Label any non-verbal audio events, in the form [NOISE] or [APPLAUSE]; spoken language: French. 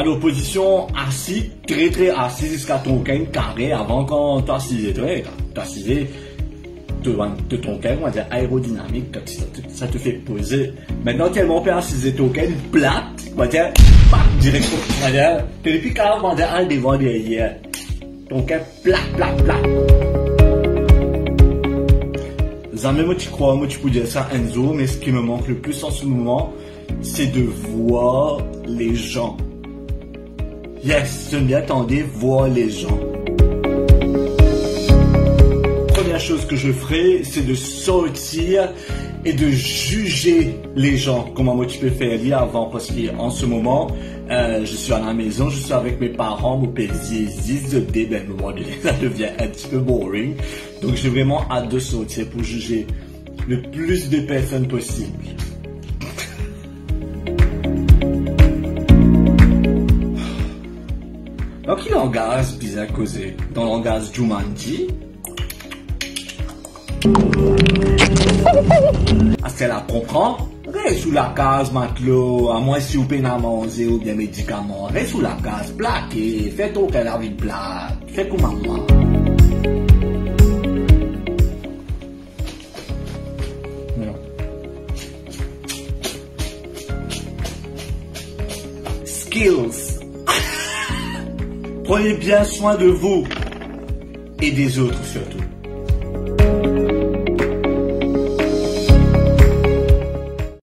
à l'opposition, assis, très très assis jusqu'à ton cœur carré avant quand tu assisais, tu assisais de, de ton cœur, on va dire aérodynamique, ça te, fait poser. Maintenant, tellement tu assisé ton cœur plate, on va dire, pas direct, on va dire, tu depuis quand on va dire, un devant derrière? Ton cœur plat, plat, plat. Jamais moi tu crois, moi tu peux dire ça Enzo, mais ce qui me manque le plus en ce moment, c'est de voir les gens. Yes, je m'y attendais, voir les gens. Première chose que je ferai, c'est de sortir et de juger les gens. Comment moi tu peux faire lire avant? Parce qu'en ce moment, euh, je suis à la maison, je suis avec mes parents, mon père de dé, ben, moment [LAUGHS] ça devient un petit peu boring. Donc j'ai vraiment hâte de sortir pour juger le plus de personnes possible. Quel langage bizarre causé Dans le langage Jumanji? Est-ce qu'elle la comprend Reste sous la case, matelot, à moins si vous pouvez manger ou bien médicaments. Reste sous la case, plaqué, fais ton qu'elle a vie plate, fais comme moi. Skills. Prenez bien soin de vous et des autres surtout.